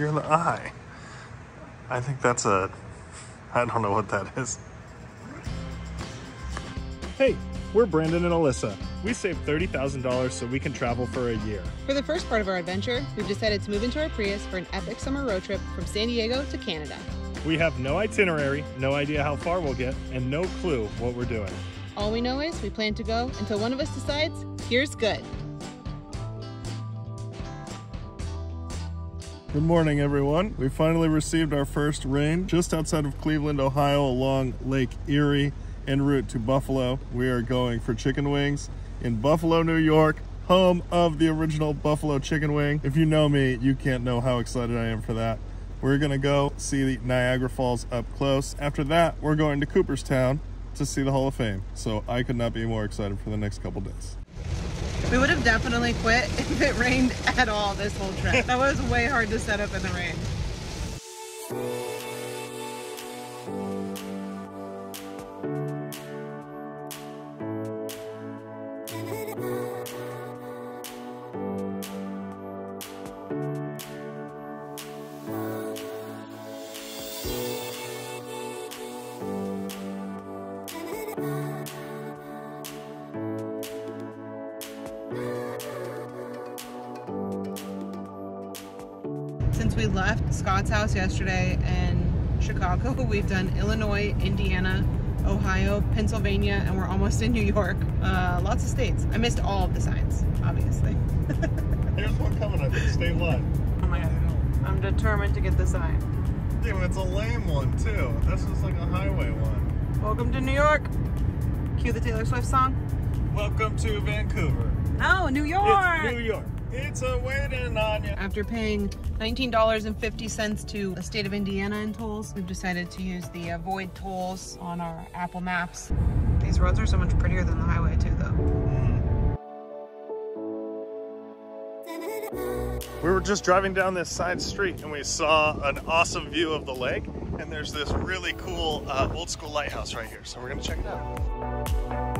You're in the eye. I think that's a, I don't know what that is. Hey, we're Brandon and Alyssa. We saved $30,000 so we can travel for a year. For the first part of our adventure, we've decided to move into our Prius for an epic summer road trip from San Diego to Canada. We have no itinerary, no idea how far we'll get, and no clue what we're doing. All we know is we plan to go until one of us decides, here's good. Good morning, everyone. We finally received our first rain just outside of Cleveland, Ohio, along Lake Erie en route to Buffalo. We are going for chicken wings in Buffalo, New York, home of the original Buffalo chicken wing. If you know me, you can't know how excited I am for that. We're gonna go see the Niagara Falls up close. After that, we're going to Cooperstown to see the Hall of Fame. So I could not be more excited for the next couple days. We would have definitely quit if it rained at all this whole trip. that was way hard to set up in the rain. Since we left Scott's house yesterday in Chicago, we've done Illinois, Indiana, Ohio, Pennsylvania, and we're almost in New York. Uh, lots of states. I missed all of the signs, obviously. Here's one coming, I think, state line. Oh my god. I'm determined to get the sign. Damn, it's a lame one, too. That's just like a highway one. Welcome to New York. Cue the Taylor Swift song. Welcome to Vancouver. No, New York! It's New York. It's a waiting on you. After paying $19.50 to the state of Indiana in tolls, we've decided to use the avoid tolls on our Apple Maps. These roads are so much prettier than the highway too though. We were just driving down this side street and we saw an awesome view of the lake and there's this really cool uh, old school lighthouse right here. So we're gonna check it out.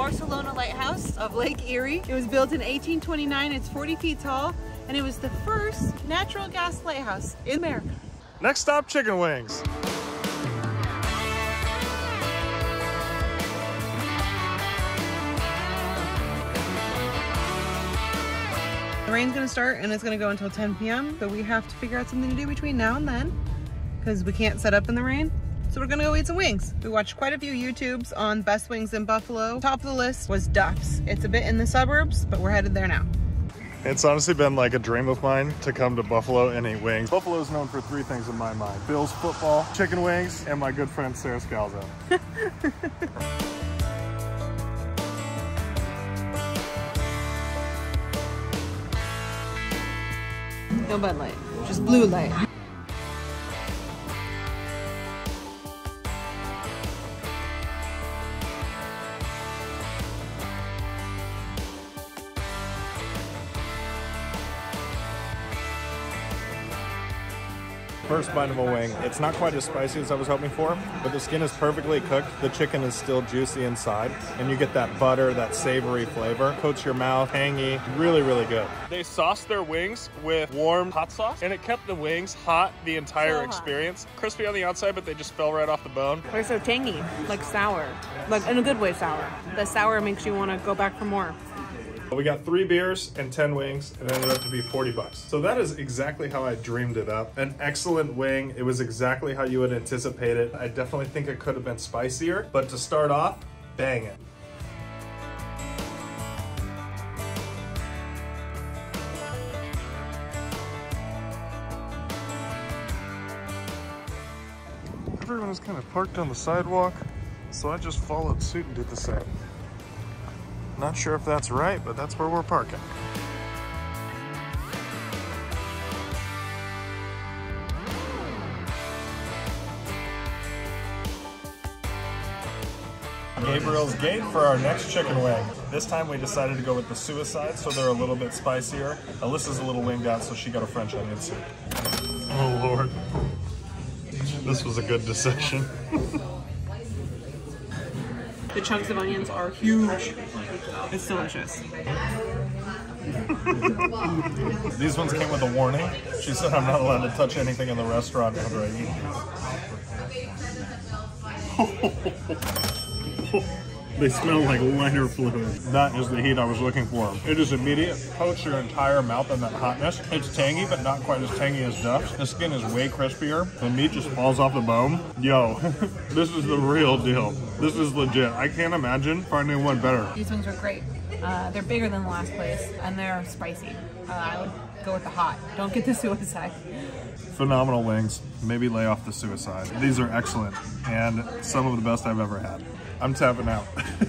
Barcelona Lighthouse of Lake Erie. It was built in 1829, it's 40 feet tall, and it was the first natural gas lighthouse in America. Next stop, chicken wings. The rain's gonna start and it's gonna go until 10 p.m. So we have to figure out something to do between now and then because we can't set up in the rain. So we're gonna go eat some wings. We watched quite a few YouTubes on best wings in Buffalo. Top of the list was Duff's. It's a bit in the suburbs, but we're headed there now. It's honestly been like a dream of mine to come to Buffalo and eat wings. Buffalo is known for three things in my mind. Bills football, chicken wings, and my good friend Sarah Scalzo. No Bud Light, just blue light. First bite of a wing. It's not quite as spicy as I was hoping for, but the skin is perfectly cooked. The chicken is still juicy inside, and you get that butter, that savory flavor. Coats your mouth, tangy, really, really good. They sauced their wings with warm hot sauce, and it kept the wings hot the entire So hot. experience. Crispy on the outside, but they just fell right off the bone. They're so tangy, like sour, like in a good way sour. The sour makes you want to go back for more. We got three beers and 10 wings. And it ended up to be 40 bucks. So that is exactly how I dreamed it up. An excellent wing. It was exactly how you would anticipate it. I definitely think it could have been spicier, but to start off, bang it. Everyone was kind of parked on the sidewalk, so I just followed suit and did the same. Not sure if that's right, but that's where we're parking. Gabriel's Gate for our next chicken wing. This time we decided to go with the suicide, so they're a little bit spicier. Alyssa's a little winged out, so she got a French onion soup. Oh lord. This was a good decision. The chunks of onions are huge. It's delicious. These ones came with a warning. She said I'm not allowed to touch anything in the restaurant after I eat. They smell like lighter fluid. That is the heat I was looking for. It is immediate, coats your entire mouth in that hotness. It's tangy, but not quite as tangy as Duff's. The skin is way crispier. The meat just falls off the bone. Yo, this is the real deal. This is legit. I can't imagine finding one better. These wings are great. Uh, they're bigger than the last place, and they're spicy. Uh, I would go with the hot. Don't get the suicide. Phenomenal wings. Maybe lay off the suicide. These are excellent and some of the best I've ever had. I'm tapping out.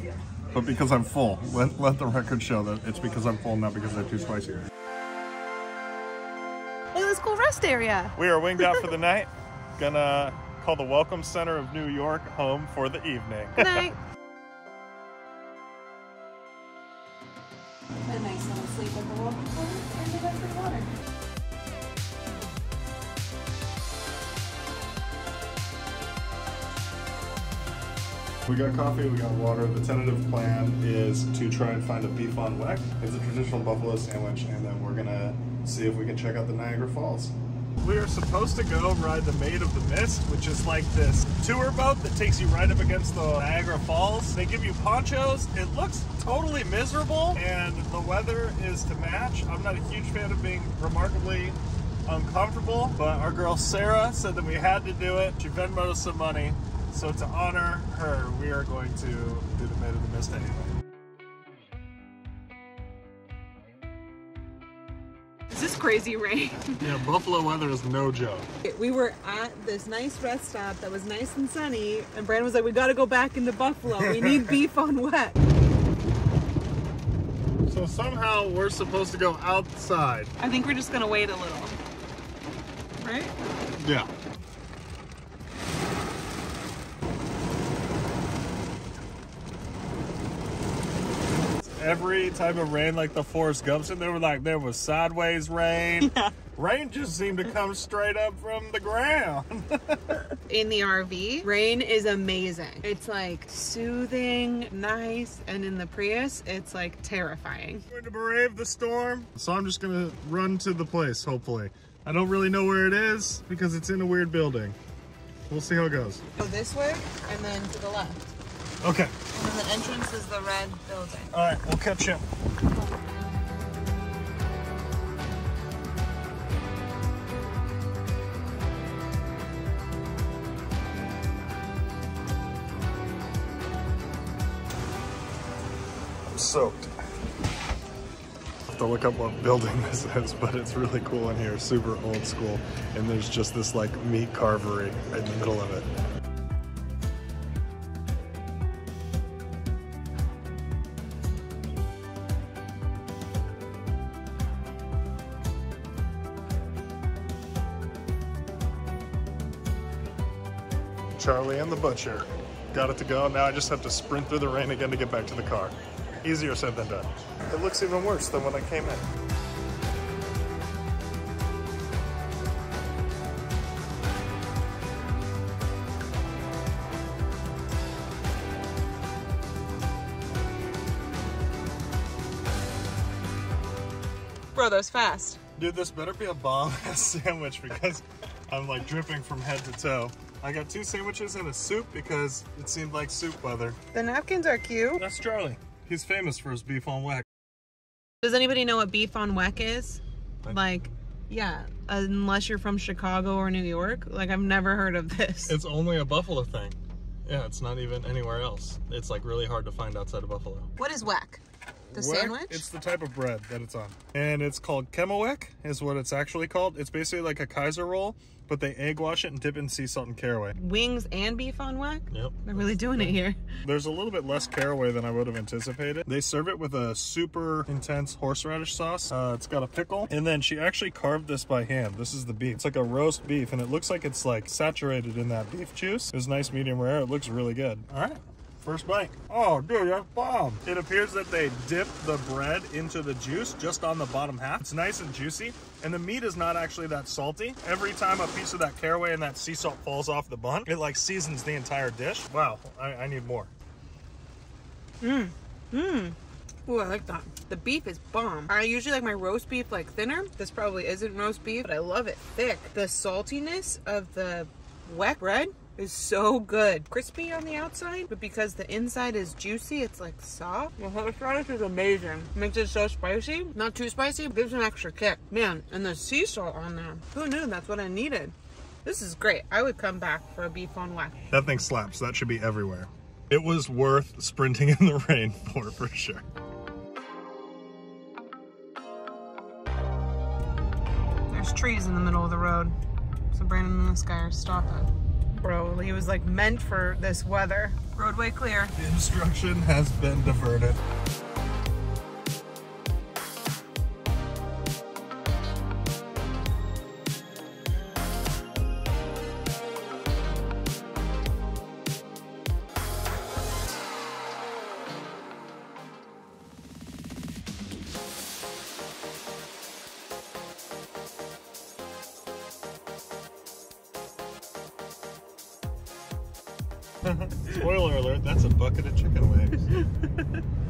but because I'm full, let, let the record show that it's because I'm full, not because they're too spicy. Look at this cool rest area. We are winged out for the night. Gonna call the Welcome Center of New York home for the evening. Good night. We got coffee, we got water. The tentative plan is to try and find a beef on weck. It's a traditional buffalo sandwich, and then we're gonna see if we can check out the Niagara Falls. We are supposed to go ride the Maid of the Mist, which is like this tour boat that takes you right up against the Niagara Falls. They give you ponchos. It looks totally miserable, and the weather is to match. I'm not a huge fan of being remarkably uncomfortable, but our girl Sarah said that we had to do it. She Venmoed us some money. So to honor her, we are going to do the Maid of the Mist anyway. Is this crazy rain? Yeah, Buffalo weather is no joke. We were at this nice rest stop that was nice and sunny, and Brandon was like, "We got to go back into Buffalo. We need beef on weck." So somehow we're supposed to go outside. I think we're just gonna wait a little, right? Yeah. Every type of rain, like the Forrest Gumps, and they were like, there was sideways rain. Rain just seemed to come straight up from the ground. In the RV, rain is amazing. It's like soothing, nice, and in the Prius, it's like terrifying. going to brave the storm. So I'm just gonna run to the place, hopefully. I don't really know where it is because it's in a weird building. We'll see how it goes. Go this way, and then to the left. Okay. And then the entrance is the red building. All right, we'll catch you. I'm soaked. have to look up what building this is, but it's really cool in here, super old school. And there's just this like meat carvery in the middle of it. Charlie and the Butcher. Got it to go. Now I just have to sprint through the rain again to get back to the car. Easier said than done. It looks even worse than when I came in. Bro, that was fast. Dude, this better be a bomb ass sandwich because I'm like dripping from head to toe. I got two sandwiches and a soup because it seemed like soup weather. The napkins are cute. That's Charlie. He's famous for his beef on weck. Does anybody know what beef on weck is? Like- Like, yeah, unless you're from Chicago or New York. Like, I've never heard of this. It's only a Buffalo thing. Yeah, it's not even anywhere else. It's like really hard to find outside of Buffalo. What is weck? The Weck, sandwich? It's the type of bread that it's on. And it's called Kemmelweck is what it's actually called. It's basically like a Kaiser roll, but they egg wash it and dip it in sea salt and caraway. Wings and beef on weck? Yep. They're really doing it here. There's a little bit less caraway than I would have anticipated. They serve it with a super intense horseradish sauce. Uh, it's got a pickle. And then she actually carved this by hand. This is the beef. It's like a roast beef and it looks like it's like saturated in that beef juice. It was nice medium rare. It looks really good. All right, First bite. Oh, dude, that's bomb. It appears that they dip the bread into the juice just on the bottom half. It's nice and juicy, and the meat is not actually that salty. Every time a piece of that caraway and that sea salt falls off the bun, it like seasons the entire dish. Wow, I, I need more. Mmm, mmm. Ooh, I like that. The beef is bomb. I usually like my roast beef like thinner. This probably isn't roast beef, but I love it thick. The saltiness of the wet bread is so good. Crispy on the outside, but because the inside is juicy, it's like soft. The horseradish is amazing. Makes it so spicy. Not too spicy, gives an extra kick. Man, and the sea salt on there. Who knew that's what I needed? This is great. I would come back for a beef on weck. That thing slaps. That should be everywhere. It was worth sprinting in the rain for, for sure. There's trees in the middle of the road. So Brandon and this guy are stopping. Bro, he was like meant for this weather. Roadway clear. Instruction has been diverted. Spoiler alert, that's a bucket of chicken wings.